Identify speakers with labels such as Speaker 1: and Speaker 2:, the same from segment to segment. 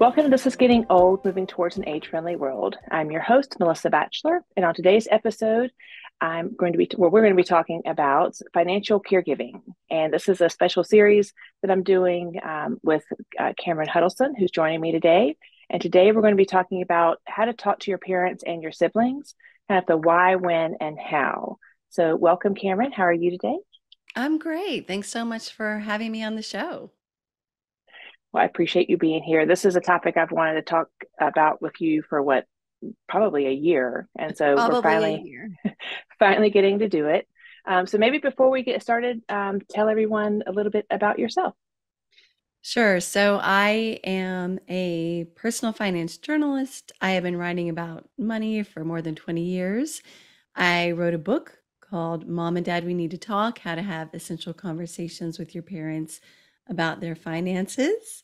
Speaker 1: Welcome to This is Getting Old, Moving Towards an Age Friendly World. I'm your host, Melissa Batchelor, and on today's episode, I'm going to be, well, we're going to be talking about financial caregiving. And this is a special series that I'm doing um, with uh, Cameron Huddleston, who's joining me today. And today we're going to be talking about how to talk to your parents and your siblings, kind of the why, when, and how. So, welcome, Cameron. How are you today?
Speaker 2: I'm great. Thanks so much for having me on the show.
Speaker 1: Well, I appreciate you being here. This is a topic I've wanted to talk about with you for what probably a year, and so
Speaker 2: probably
Speaker 1: we're finally finally getting to do it. Um, so maybe before we get started, um, tell everyone a little bit about yourself.
Speaker 2: Sure. So I am a personal finance journalist. I have been writing about money for more than 20 years. I wrote a book called Mom and Dad We Need to Talk How to Have Essential Conversations with Your Parents about their finances.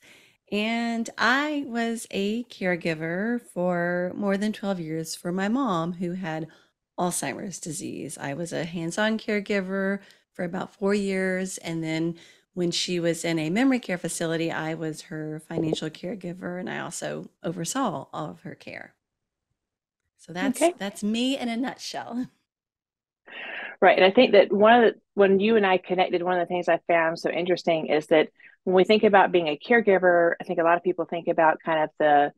Speaker 2: And I was a caregiver for more than 12 years for my mom who had Alzheimer's disease. I was a hands on caregiver for about four years. And then when she was in a memory care facility, I was her financial caregiver and I also oversaw all of her care. So that's okay. that's me in a nutshell.
Speaker 1: Right. And I think that one of the, when you and I connected, one of the things I found so interesting is that when we think about being a caregiver, I think a lot of people think about kind of the,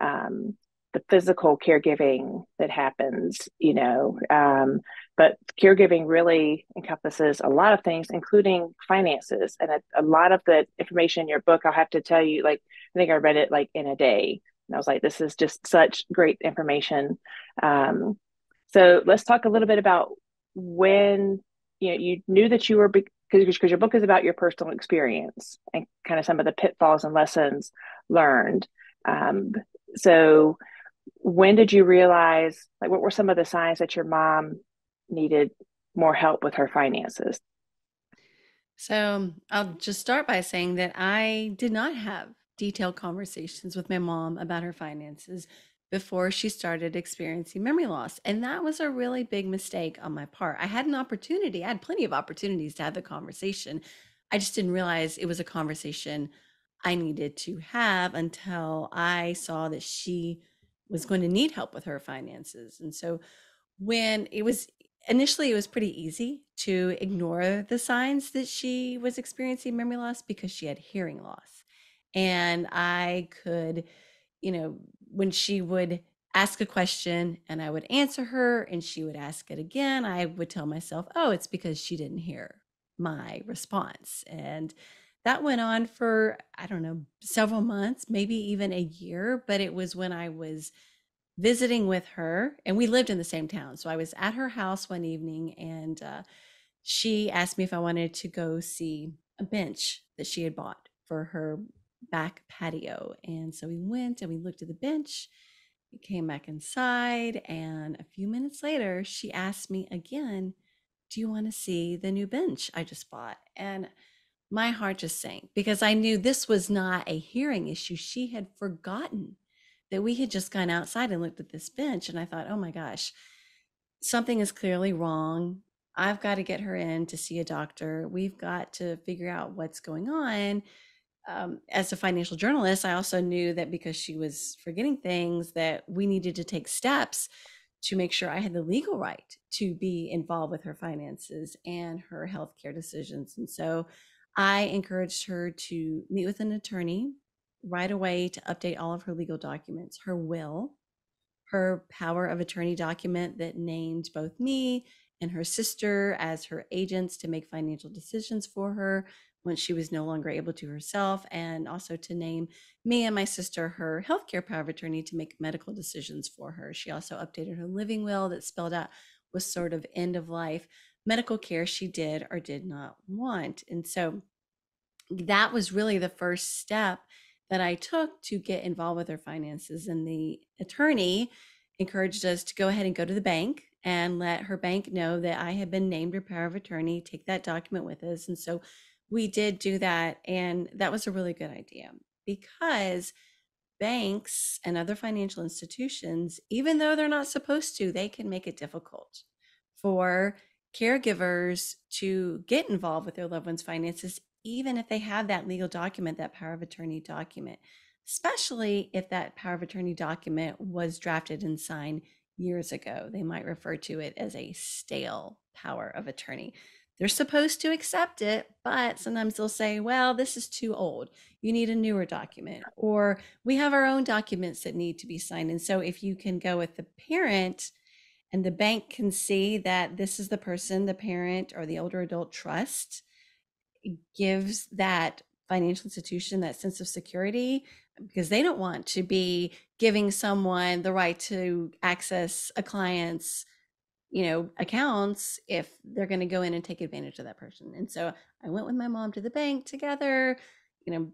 Speaker 1: um, the physical caregiving that happens, you know, um, but caregiving really encompasses a lot of things, including finances. And a, a lot of the information in your book, I'll have to tell you, like, I think I read it like in a day. And I was like, this is just such great information. Um, so let's talk a little bit about when you know you knew that you were because because your book is about your personal experience and kind of some of the pitfalls and lessons learned. Um, so when did you realize like what were some of the signs that your mom needed more help with her finances?
Speaker 2: So I'll just start by saying that I did not have detailed conversations with my mom about her finances before she started experiencing memory loss. And that was a really big mistake on my part. I had an opportunity, I had plenty of opportunities to have the conversation. I just didn't realize it was a conversation I needed to have until I saw that she was going to need help with her finances. And so when it was initially, it was pretty easy to ignore the signs that she was experiencing memory loss because she had hearing loss. And I could, you know, when she would ask a question and I would answer her and she would ask it again, I would tell myself, oh, it's because she didn't hear my response. And that went on for, I don't know, several months, maybe even a year. But it was when I was visiting with her and we lived in the same town. So I was at her house one evening and uh, she asked me if I wanted to go see a bench that she had bought for her back patio. And so we went and we looked at the bench. We came back inside, and a few minutes later, she asked me again, Do you want to see the new bench I just bought? And my heart just sank because I knew this was not a hearing issue. She had forgotten that we had just gone outside and looked at this bench. And I thought, oh my gosh, something is clearly wrong. I've got to get her in to see a doctor. We've got to figure out what's going on um, as a financial journalist, I also knew that because she was forgetting things, that we needed to take steps to make sure I had the legal right to be involved with her finances and her healthcare decisions. And so I encouraged her to meet with an attorney right away to update all of her legal documents, her will, her power of attorney document that named both me and her sister as her agents to make financial decisions for her, when she was no longer able to herself, and also to name me and my sister her healthcare power of attorney to make medical decisions for her. She also updated her living will that spelled out was sort of end of life medical care she did or did not want. And so that was really the first step that I took to get involved with her finances. And the attorney encouraged us to go ahead and go to the bank and let her bank know that I had been named her power of attorney, take that document with us. And so we did do that. And that was a really good idea because banks and other financial institutions, even though they're not supposed to, they can make it difficult for caregivers to get involved with their loved one's finances, even if they have that legal document, that power of attorney document. especially if that power of attorney document was drafted and signed years ago. They might refer to it as a stale power of attorney. They're supposed to accept it, but sometimes they'll say, well, this is too old. You need a newer document, or we have our own documents that need to be signed. And so if you can go with the parent and the bank can see that this is the person the parent or the older adult trust, gives that financial institution that sense of security because they don't want to be giving someone the right to access a client's you know accounts if they're going to go in and take advantage of that person. And so i went with my mom to the bank together you know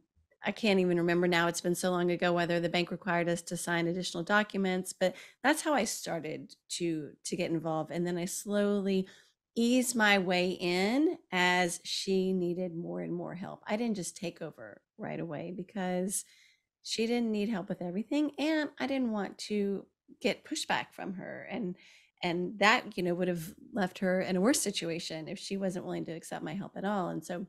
Speaker 2: i can't even remember now it's been so long ago whether the bank required us to sign additional documents but that's how i started to to get involved and then i slowly eased my way in as she needed more and more help. I didn't just take over right away because she didn't need help with everything and i didn't want to get pushback from her and and that you know would have left her in a worse situation if she wasn't willing to accept my help at all and so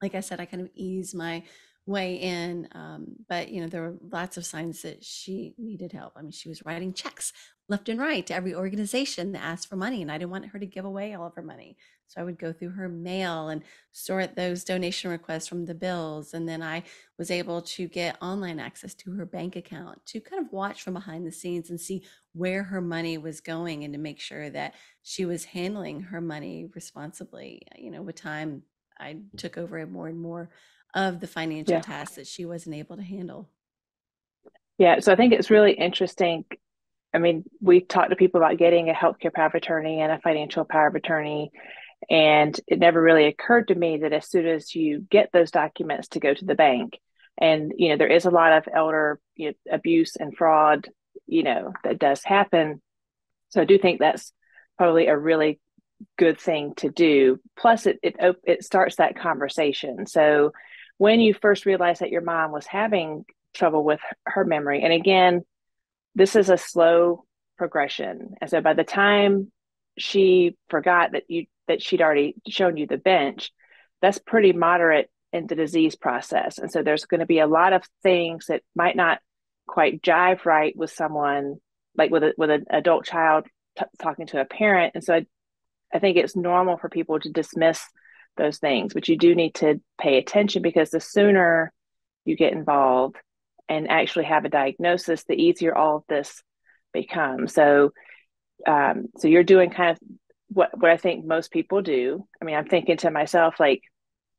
Speaker 2: like i said i kind of eased my way in um, but you know there were lots of signs that she needed help. I mean she was writing checks left and right to every organization that asked for money and i didn't want her to give away all of her money so i would go through her mail and sort those donation requests from the bills and then i was able to get online access to her bank account to kind of watch from behind the scenes and see where her money was going and to make sure that she was handling her money responsibly uh, you know with time i took over more and more of the financial yeah. tasks that she wasn't able to handle.
Speaker 1: Yeah, so I think it's really interesting. I mean, we talked to people about getting a healthcare power of attorney and a financial power of attorney. And it never really occurred to me that as soon as you get those documents to go to the bank, and you know, there is a lot of elder you know, abuse and fraud, you know, that does happen. So I do think that's probably a really good thing to do. Plus, it it it starts that conversation. So when you first realized that your mom was having trouble with her memory. And again, this is a slow progression. And so by the time she forgot that you that she'd already shown you the bench, that's pretty moderate in the disease process. And so there's going to be a lot of things that might not quite jive right with someone like with a, with an adult child t- talking to a parent. And so I, I think it's normal for people to dismiss those things, but you do need to pay attention because the sooner you get involved and actually have a diagnosis, the easier all of this becomes. So, um, so you're doing kind of what what I think most people do. I mean, I'm thinking to myself like,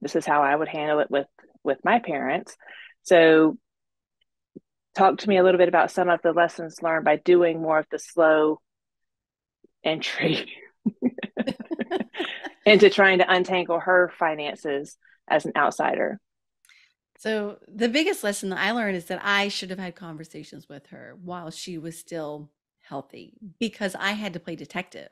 Speaker 1: this is how I would handle it with with my parents. So, talk to me a little bit about some of the lessons learned by doing more of the slow entry into trying to untangle her finances as an outsider.
Speaker 2: So, the biggest lesson that I learned is that I should have had conversations with her while she was still healthy because I had to play detective.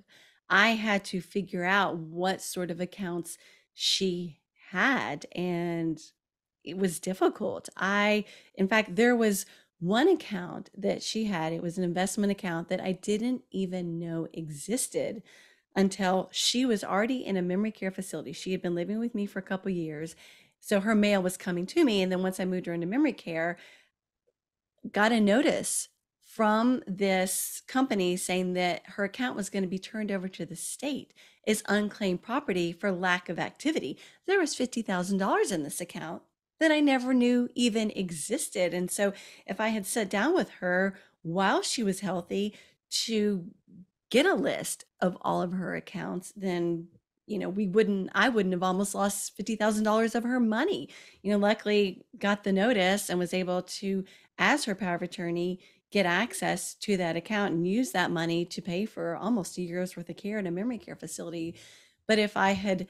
Speaker 2: I had to figure out what sort of accounts she had, and it was difficult. I, in fact, there was one account that she had, it was an investment account that I didn't even know existed until she was already in a memory care facility. She had been living with me for a couple years. So her mail was coming to me. And then once I moved her into memory care, got a notice from this company saying that her account was going to be turned over to the state as unclaimed property for lack of activity. There was $50,000 in this account that I never knew even existed. And so if I had sat down with her while she was healthy to get a list of all of her accounts, then you know we wouldn't i wouldn't have almost lost $50000 of her money you know luckily got the notice and was able to as her power of attorney get access to that account and use that money to pay for almost a year's worth of care in a memory care facility but if i had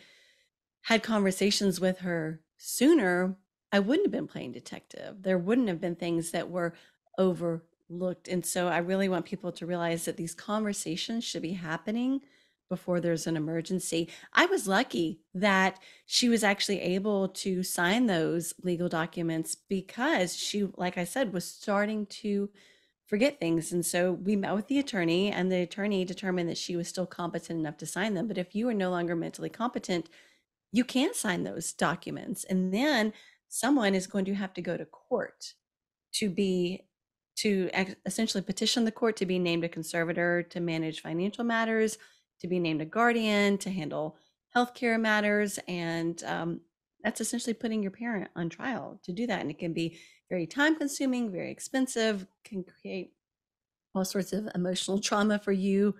Speaker 2: had conversations with her sooner i wouldn't have been playing detective there wouldn't have been things that were overlooked. And so I really want people to realize that these conversations should be happening before there's an emergency. I was lucky that she was actually able to sign those legal documents because she, like I said, was starting to forget things. And so we met with the attorney, and the attorney determined that she was still competent enough to sign them. But if you are no longer mentally competent, you can't sign those documents. And then someone is going to have to go to court to be to essentially petition the court to be named a conservator to manage financial matters, to be named a guardian, to handle healthcare matters. And um, that's essentially putting your parent on trial to do that. And it can be very time consuming, very expensive, can create all sorts of emotional trauma for you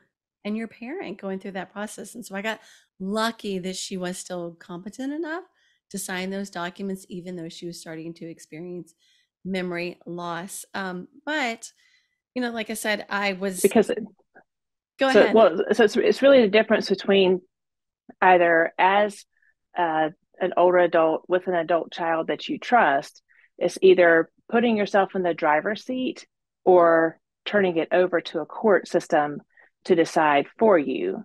Speaker 2: and your parent going through that process. And so I got lucky that she was still competent enough to sign those documents, even though she was starting to experience memory loss. Um, but you know, like I said, I was
Speaker 1: because go so, ahead. Well, so it's, it's really the difference between either as uh, an older adult with an adult child that you trust, it's either putting yourself in the driver's seat or turning it over to a court system to decide for you.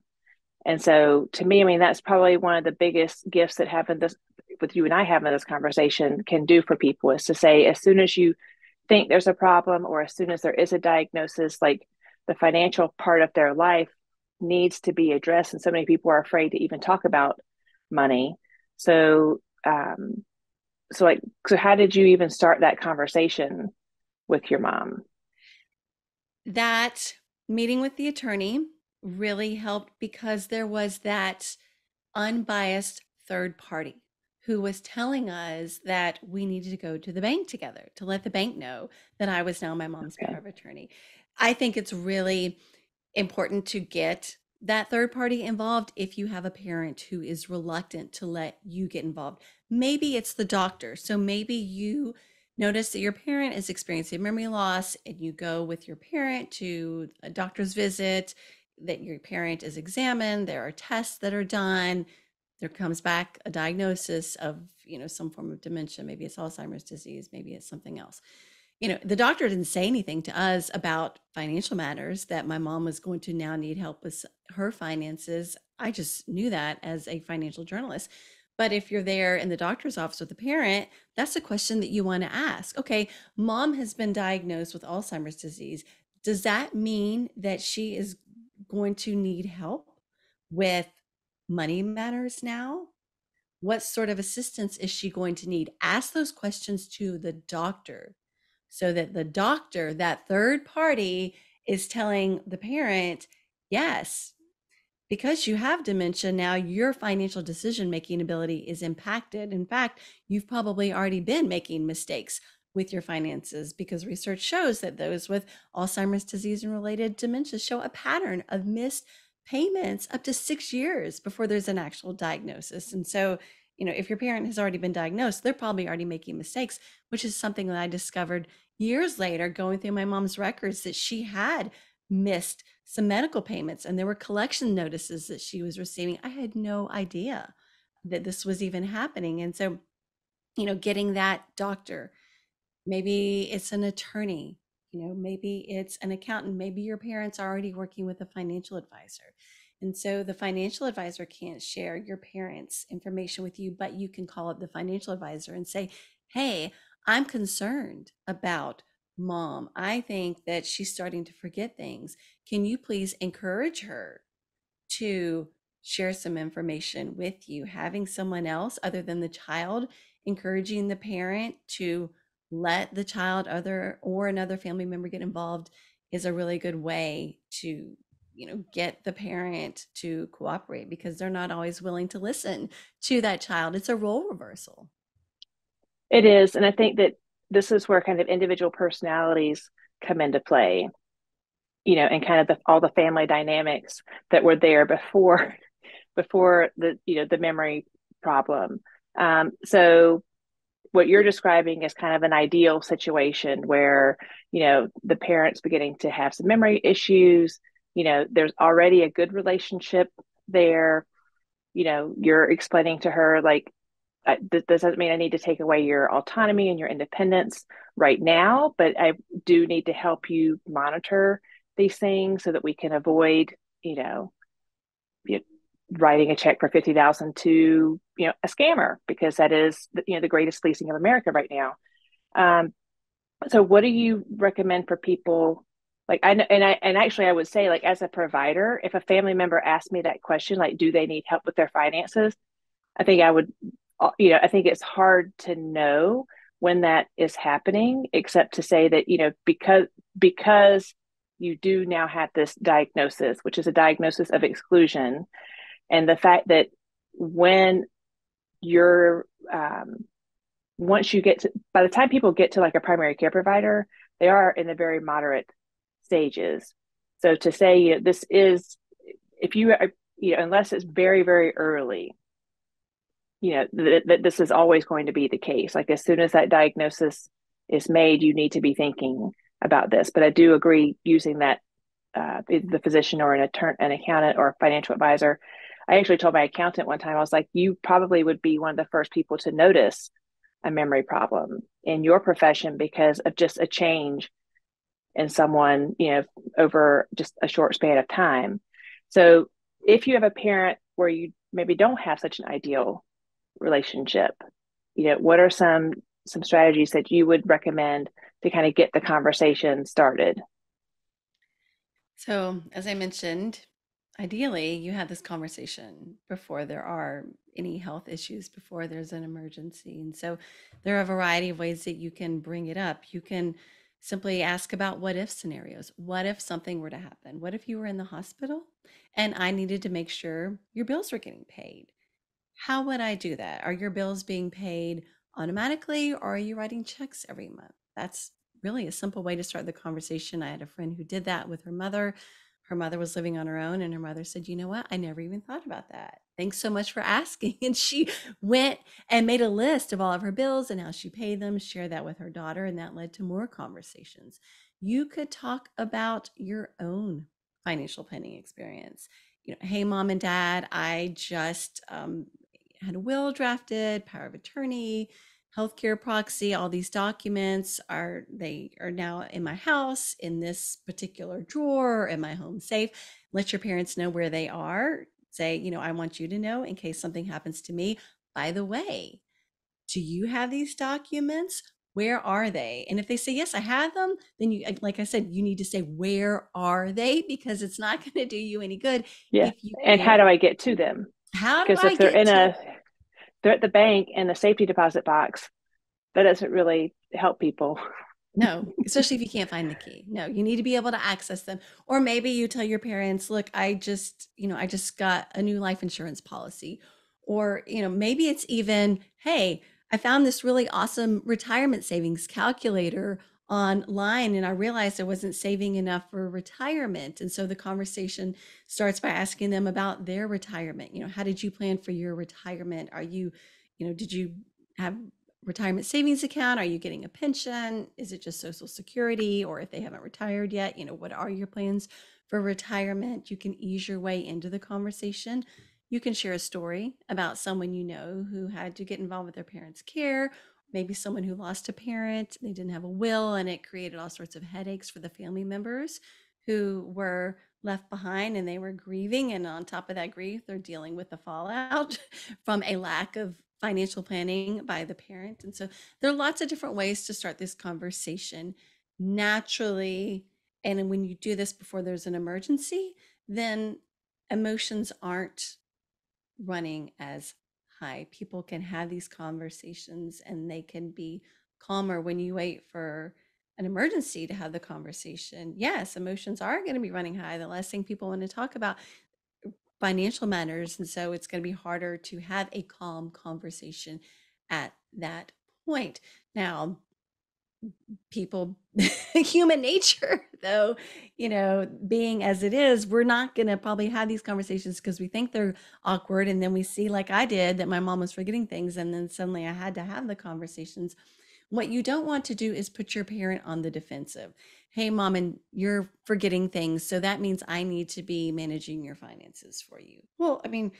Speaker 1: And so to me, I mean, that's probably one of the biggest gifts that happened this with you and I having this conversation can do for people is to say, as soon as you think there's a problem or as soon as there is a diagnosis, like the financial part of their life needs to be addressed. And so many people are afraid to even talk about money. So, um, so like, so how did you even start that conversation with your mom?
Speaker 2: That meeting with the attorney really helped because there was that unbiased third party who was telling us that we needed to go to the bank together to let the bank know that I was now my mom's okay. power of attorney. I think it's really important to get that third party involved if you have a parent who is reluctant to let you get involved. Maybe it's the doctor. So maybe you notice that your parent is experiencing memory loss and you go with your parent to a doctor's visit, that your parent is examined, there are tests that are done, there comes back a diagnosis of, you know, some form of dementia, maybe it's Alzheimer's disease, maybe it's something else. You know, the doctor didn't say anything to us about financial matters that my mom was going to now need help with her finances. I just knew that as a financial journalist. But if you're there in the doctor's office with a parent, that's a question that you want to ask. Okay, mom has been diagnosed with Alzheimer's disease. Does that mean that she is going to need help with money matters now? What sort of assistance is she going to need? Ask those questions to the doctor so that the doctor, that third party, is telling the parent, yes, because you have dementia now your financial decision making ability is impacted. In fact you've probably already been making mistakes with your finances because research shows that those with alzheimer's disease and related dementia show a pattern of missed payments up to 6 years before there's an actual diagnosis. And so you know if your parent has already been diagnosed they're probably already making mistakes which is something that i discovered years later going through my mom's records that she had missed some medical payments and there were collection notices that she was receiving. I had no idea that this was even happening. And so, you know, getting that doctor, maybe it's an attorney, you know, maybe it's an accountant, maybe your parents are already working with a financial advisor. And so the financial advisor can't share your parents' information with you, but you can call up the financial advisor and say, Hey, I'm concerned about Mom, I think that she's starting to forget things. Can you please encourage her to share some information with you? Having someone else other than the child encouraging the parent to let the child other or another family member get involved is a really good way to you know get the parent to cooperate because they're not always willing to listen to that child. It's a role reversal.
Speaker 1: It is and i think that this is where kind of individual personalities come into play you know and kind of the, all the family dynamics that were there before before the you know the memory problem. Um, so what you're describing is kind of an ideal situation where you know the parents beginning to have some memory issues you know there's already a good relationship there you know you're explaining to her like this doesn't mean I need to take away your autonomy and your independence right now, but I do need to help you monitor these things so that we can avoid, you know, writing a check for fifty thousand to you know a scammer because that is you know the greatest fleecing of America right now. Um, so, what do you recommend for people? Like I know, and I and actually I would say like as a provider, if a family member asked me that question, like do they need help with their finances, I think I would uh, you know, I think it's hard to know when that is happening, except to say that, you know, because because you do now have this diagnosis, which is a diagnosis of exclusion, and the fact that when you're um, once you get to by the time people get to like a primary care provider, they are in the very moderate stages. So to say you know, this is if you are, you know unless it's very very early, you know that, that this is always going to be the case. Like as soon as that diagnosis is made, you need to be thinking about this. But I do agree using that uh, the physician or an attorney, an accountant or a financial advisor. I actually told my accountant one time I was like, you probably would be one of the first people to notice a memory problem in your profession because of just a change in someone, you know, over just a short span of time. So if you have a parent where you maybe don't have such an ideal relationship, you know, what are some some strategies that you would recommend to kind of get the conversation started?
Speaker 2: So, as I mentioned, ideally you have this conversation before there are any health issues before there's an emergency and so there are a variety of ways that you can bring it up you can simply ask about what if scenarios. What if something were to happen? What if you were in the hospital and i needed to make sure your bills were getting paid? How would i do that? Are your bills being paid automatically or are you writing checks every month? That's really a simple way to start the conversation. I had a friend who did that with her mother. Her mother was living on her own and her mother said you know what? I never even thought about that thanks so much for asking. And she went and made a list of all of her bills and how she paid them shared that with her daughter and that led to more conversations. You could talk about your own financial planning experience. You know hey mom and dad i just um, had a will drafted power of attorney healthcare proxy all these documents are they are now in my house in this particular drawer in my home safe. Let your parents know where they are say you know i want you to know in case something happens to me by the way do you have these documents? Where are they? And if they say yes i have them then you like i said you need to say where are they? because it's not going to do you any good
Speaker 1: yeah and how do i get to them?
Speaker 2: How
Speaker 1: because if they're in a they're at the bank in the safety deposit box that doesn't really help people
Speaker 2: no especially if you can't find the key no you need to be able to access them or maybe you tell your parents look i just you know i just got a new life insurance policy or you know maybe it's even hey i found this really awesome retirement savings calculator online and I realized I wasn't saving enough for retirement. And so the conversation starts by asking them about their retirement. You know, how did you plan for your retirement? Are you, you know, did you have retirement savings account? Are you getting a pension? Is it just social security? Or if they haven't retired yet, you know, what are your plans for retirement? You can ease your way into the conversation. You can share a story about someone you know who had to get involved with their parents' care maybe someone who lost a parent, they didn't have a will, and it created all sorts of headaches for the family members who were left behind and they were grieving. And on top of that grief, they're dealing with the fallout from a lack of financial planning by the parent. And so there are lots of different ways to start this conversation naturally. And when you do this before there's an emergency, then emotions aren't running as high. People can have these conversations and they can be calmer when you wait for an emergency to have the conversation. Yes, emotions are going to be running high. The last thing people want to talk about financial matters and so it's going to be harder to have a calm conversation at that point. Now, people human nature though you know being as it is we're not going to probably have these conversations because we think they're awkward and then we see like i did that my mom was forgetting things and then suddenly i had to have the conversations what you don't want to do is put your parent on the defensive hey mom and you're forgetting things so that means i need to be managing your finances for you well i mean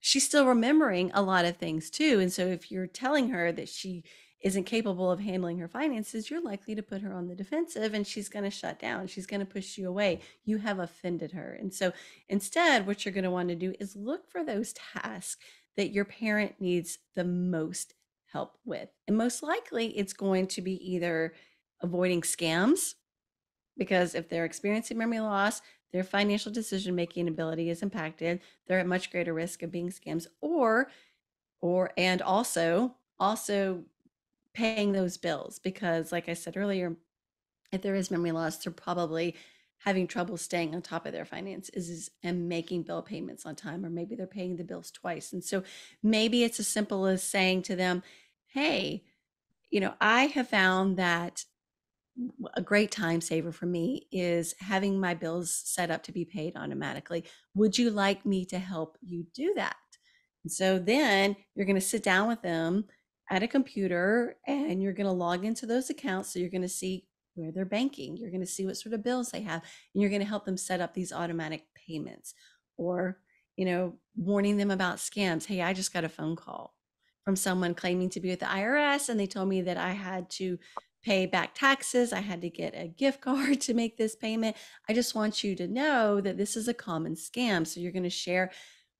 Speaker 2: she's still remembering a lot of things too and so if you're telling her that she isn't capable of handling her finances, you're likely to put her on the defensive and she's going to shut down. She's going to push you away. You have offended her. And so instead, what you're going to want to do is look for those tasks that your parent needs the most help with. And most likely, it's going to be either avoiding scams, because if they're experiencing memory loss, their financial decision making ability is impacted. They're at much greater risk of being scams, or, or, and also, also paying those bills because like I said earlier, if there is memory loss, they're probably having trouble staying on top of their finances and making bill payments on time, or maybe they're paying the bills twice. And so maybe it's as simple as saying to them, Hey, you know, I have found that a great time saver for me is having my bills set up to be paid automatically. Would you like me to help you do that? And so then you're going to sit down with them at a computer and you're going to log into those accounts. So you're going to see where they're banking. You're going to see what sort of bills they have, and you're going to help them set up these automatic payments or, you know, warning them about scams. Hey, I just got a phone call from someone claiming to be with the IRS, and they told me that I had to pay back taxes. I had to get a gift card to make this payment. I just want you to know that this is a common scam. So you're going to share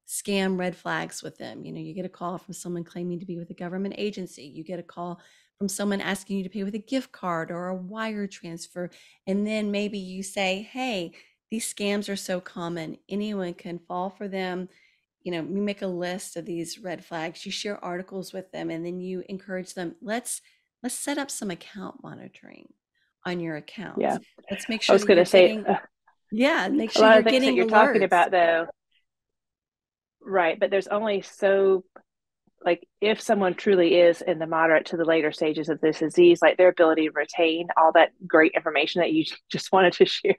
Speaker 2: scam red flags with them. You know, you get a call from someone claiming to be with a government agency. You get a call from someone asking you to pay with a gift card or a wire transfer. And then maybe you say, hey, these scams are so common, anyone can fall for them. You know, you make a list of these red flags, you share articles with them, and then you encourage them, let's let's set up some account monitoring on your account.
Speaker 1: Yeah.
Speaker 2: Let's make sure
Speaker 1: I was going to say,
Speaker 2: getting,
Speaker 1: uh,
Speaker 2: yeah, make sure
Speaker 1: a lot
Speaker 2: you're
Speaker 1: of things
Speaker 2: getting
Speaker 1: that you're
Speaker 2: alerts.
Speaker 1: talking about though, right? But there's only so like if someone truly is in the moderate to the later stages of this disease, like their ability to retain all that great information that you just wanted to share.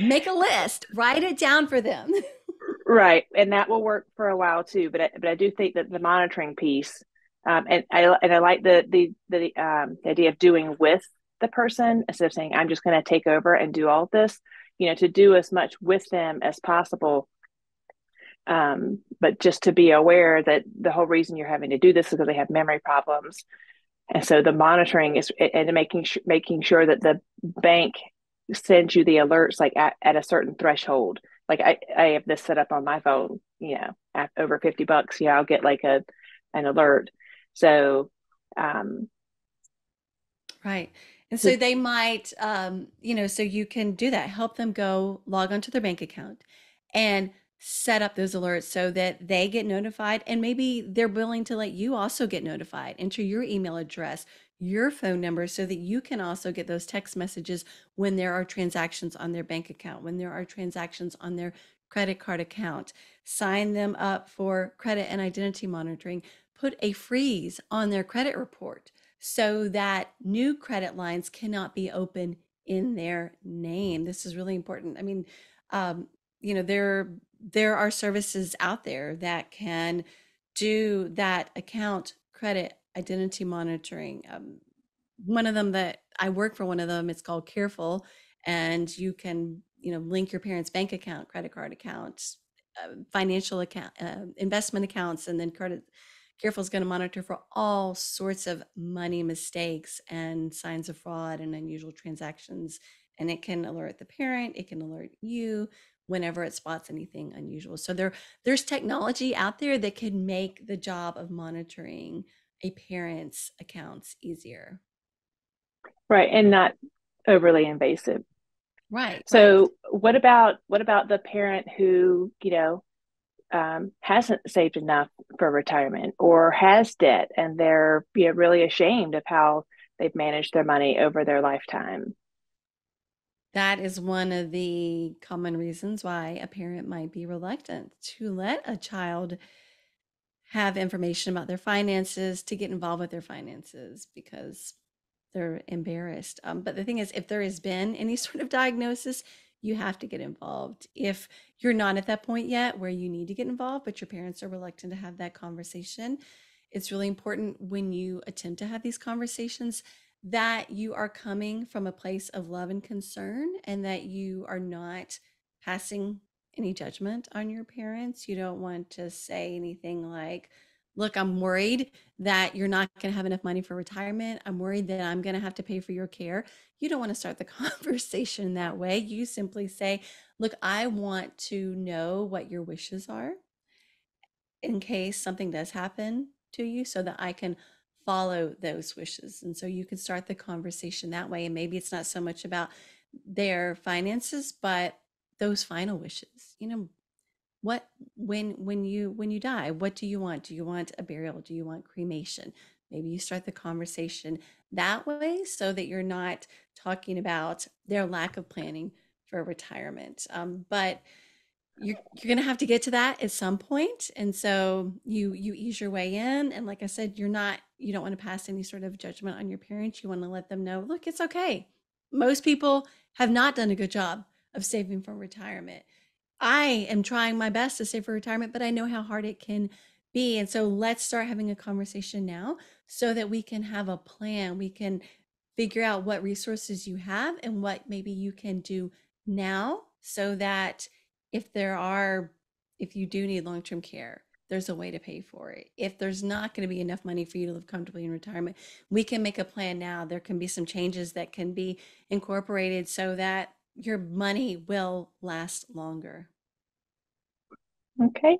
Speaker 2: Make a list, write it down for them.
Speaker 1: right, and that will work for a while too. But I, but I do think that the monitoring piece, um, and I and I like the the the, um, the idea of doing with the person instead of saying I'm just going to take over and do all this. You know, to do as much with them as possible um, but just to be aware that the whole reason you're having to do this is because they have memory problems. And so the monitoring is and making sure, making sure that the bank sends you the alerts like at, at a certain threshold. Like I, I have this set up on my phone, you know, at over 50 bucks, know, I'll get like a, an alert. So, um,
Speaker 2: right. And so they might, um, you know, so you can do that, help them go log onto their bank account and set up those alerts so that they get notified and maybe they're willing to let you also get notified enter your email address your phone number so that you can also get those text messages when there are transactions on their bank account when there are transactions on their credit card account. Sign them up for credit and identity monitoring. Put a freeze on their credit report so that new credit lines cannot be open in their name. This is really important. I mean um, you know there there are services out there that can do that account credit identity monitoring. Um, one of them that I work for, one of them, it's called Careful, and you can you know link your parents' bank account, credit card accounts, uh, financial account, uh, investment accounts, and then credit. Careful is going to monitor for all sorts of money mistakes and signs of fraud and unusual transactions. And it can alert the parent, it can alert you whenever it spots anything unusual. So there there's technology out there that can make the job of monitoring a parent's accounts easier.
Speaker 1: Right, and not overly invasive.
Speaker 2: Right.
Speaker 1: So
Speaker 2: right.
Speaker 1: what about what about the parent who, you know, um, hasn't saved enough for retirement or has debt and they're you know, really ashamed of how they've managed their money over their lifetime?
Speaker 2: That is one of the common reasons why a parent might be reluctant to let a child have information about their finances, to get involved with their finances because they're embarrassed. Um, but the thing is, if there has been any sort of diagnosis, you have to get involved. If you're not at that point yet where you need to get involved, but your parents are reluctant to have that conversation, it's really important when you attempt to have these conversations that you are coming from a place of love and concern and that you are not passing any judgment on your parents. You don't want to say anything like, Look, I'm worried that you're not going to have enough money for retirement. I'm worried that I'm going to have to pay for your care. You don't want to start the conversation that way. You simply say, Look, I want to know what your wishes are in case something does happen to you so that I can follow those wishes. And so you can start the conversation that way. And maybe it's not so much about their finances, but those final wishes. You know, what when when you when you die, what do you want? Do you want a burial? Do you want cremation? maybe you start the conversation that way so that you're not talking about their lack of planning for retirement. Um, but you're you're gonna have to get to that at some point, and so you you ease your way in. And like I said, you're not you don't want to pass any sort of judgment on your parents. You want to let them know, look, it's okay. Most people have not done a good job of saving for retirement. I am trying my best to save for retirement, but I know how hard it can be. And so let's start having a conversation now so that we can have a plan. We can figure out what resources you have and what maybe you can do now so that if there are, if you do need long term care, there's a way to pay for it. If there's not going to be enough money for you to live comfortably in retirement, we can make a plan now. There can be some changes that can be incorporated so that your money will last longer.
Speaker 1: Okay.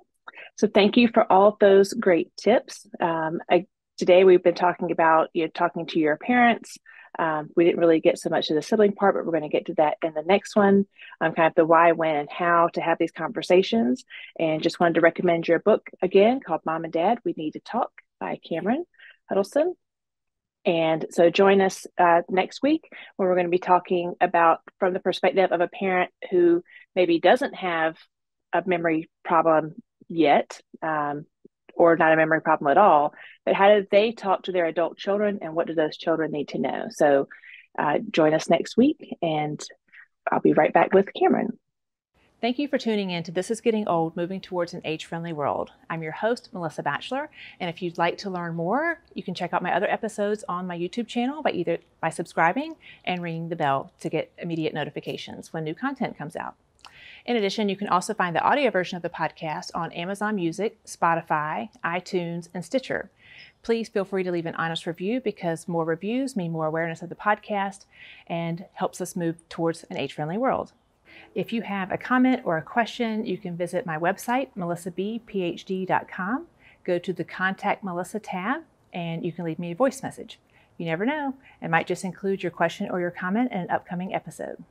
Speaker 1: So thank you for all of those great tips. Um, I, today we've been talking about you know, talking to your parents, um, we didn't really get so much of the sibling part, but we're going to get to that in the next one. Um, kind of the why, when, and how to have these conversations. And just wanted to recommend your book again called Mom and Dad We Need to Talk by Cameron Huddleston. And so join us uh, next week where we're going to be talking about from the perspective of a parent who maybe doesn't have a memory problem yet, um, or not a memory problem at all, but how do they talk to their adult children and what do those children need to know? So uh, join us next week and I'll be right back with Cameron.
Speaker 3: Thank you for tuning in to This is Getting Old, Moving Towards an Age Friendly World. I'm your host, Melissa Batchelor, and if you'd like to learn more, you can check out my other episodes on my YouTube channel by either by subscribing and ringing the bell to get immediate notifications when new content comes out. In addition, you can also find the audio version of the podcast on Amazon Music, Spotify, iTunes, and Stitcher. Please feel free to leave an honest review because more reviews mean more awareness of the podcast and helps us move towards an age friendly world. If you have a comment or a question, you can visit my website, melissabphd.com. Go to the Contact Melissa tab and you can leave me a voice message. You never know, it might just include your question or your comment in an upcoming episode.